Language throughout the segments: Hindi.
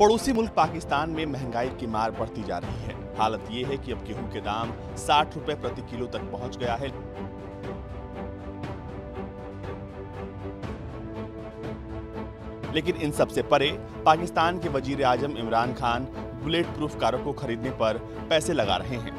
पड़ोसी मुल्क पाकिस्तान में महँगाई की मार बढ़ती जा रही है। हालत ये है कि अब गेहूँ के दाम साठ रुपए प्रति किलो तक पहुँच गया है। लेकिन इन सबसे परे पाकिस्तान के वज़ीर आज़म इमरान खान बुलेट प्रूफ कारों को खरीदने पर पैसे लगा रहे हैं।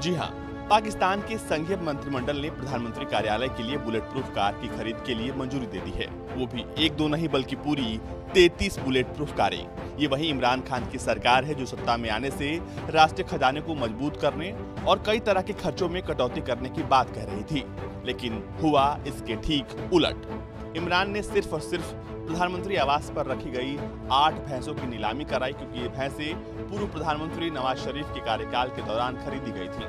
जी हाँ पाकिस्तान के संघीय मंत्रिमंडल ने प्रधानमंत्री कार्यालय के लिए बुलेट प्रूफ कार की खरीद के लिए मंजूरी दे दी है। वो भी एक दो नहीं, बल्कि पूरी 33 बुलेट प्रूफ कारें। ये वही इमरान खान की सरकार है जो सत्ता में आने से राष्ट्रीय खजाने को मज़बूत करने और कई तरह के खर्चों में कटौती करने की बात कह रही थी, लेकिन हुआ इसके ठीक उलट। इमरान ने सिर्फ़ और सिर्फ़ प्रधानमंत्री आवास पर रखी गई आठ भैंसों की नीलामी कराई, क्योंकि ये भैंसें पूर्व प्रधानमंत्री नवाज़ शरीफ के कार्यकाल के दौरान खरीदी गई थी।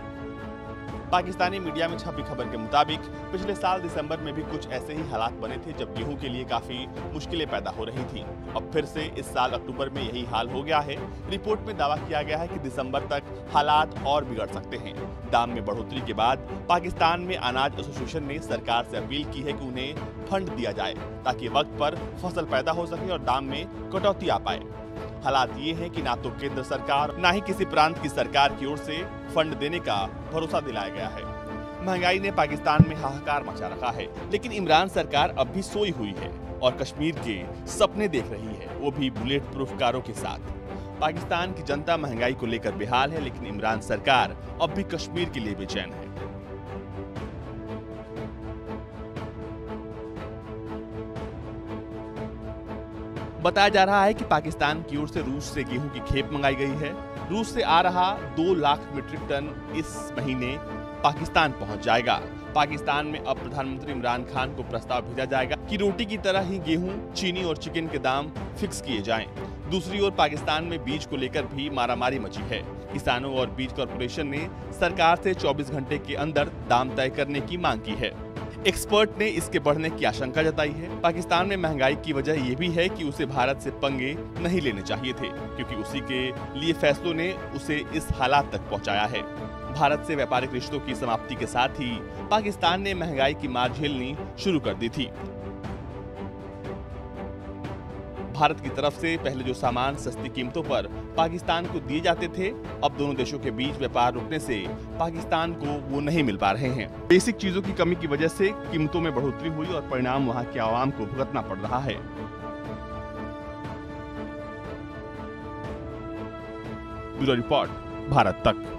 पाकिस्तानी मीडिया में छपी खबर के मुताबिक, पिछले साल दिसंबर में भी कुछ ऐसे ही हालात बने थे जब गेहूँ के लिए काफ़ी मुश्किलें पैदा हो रही थी। अब फिर से इस साल अक्टूबर में यही हाल हो गया है। रिपोर्ट में दावा किया गया है कि दिसंबर तक हालात और बिगड़ सकते हैं। दाम में बढ़ोतरी के बाद पाकिस्तान में अनाज एसोसिएशन ने सरकार से अपील की है कि उन्हें फंड दिया जाए, ताकि वक्त पर फ़सल पैदा हो सके और दाम में कटौती आ पाए। हालात ये है कि ना तो केंद्र सरकार, ना ही किसी प्रांत की सरकार की ओर से फंड देने का भरोसा दिलाया गया है। महँगाई ने पाकिस्तान में हाहाकार मचा रखा है, लेकिन इमरान सरकार अब भी सोई हुई है और कश्मीर के सपने देख रही है, वो भी बुलेट प्रूफ कारों के साथ। पाकिस्तान की जनता महँगाई को लेकर बेहाल है, लेकिन इमरान सरकार अब भी कश्मीर के लिए बेचैन है। बताया जा रहा है कि पाकिस्तान की ओर से रूस से गेहूँ की खेप मंगाई गई है। रूस से आ रहा दो लाख मीट्रिक टन इस महीने पाकिस्तान पहुँच जाएगा। पाकिस्तान में अब प्रधानमंत्री इमरान खान को प्रस्ताव भेजा जाएगा कि रोटी की तरह ही गेहूँ, चीनी और चिकन के दाम फिक्स किए जाएँ। दूसरी ओर पाकिस्तान में बीज को लेकर भी मारामारी मची है। किसानों और बीज कॉरपोरेशन ने सरकार से 24 घंटे के अंदर दाम तय करने की मांग की है। एक्सपर्ट ने इसके बढ़ने की आशंका जताई है। पाकिस्तान में महँगाई की वजह ये भी है कि उसे भारत से पंगे नहीं लेने चाहिए थे, क्योंकि उसी के लिए फैसलों ने उसे इस हालात तक पहुँचाया है। भारत से व्यापारिक रिश्तों की समाप्ति के साथ ही पाकिस्तान ने महँगाई की मार झेलनी शुरू कर दी थी। भारत की तरफ़ से पहले जो सामान सस्ती कीमतों पर पाकिस्तान को दिए जाते थे, अब दोनों देशों के बीच व्यापार रुकने से पाकिस्तान को वो नहीं मिल पा रहे हैं। बेसिक चीज़ों की कमी की वजह से कीमतों में बढ़ोतरी हुई और परिणाम वहाँ के आवाम को भुगतना पड़ रहा है। ब्यूरो रिपोर्ट, भारत तक।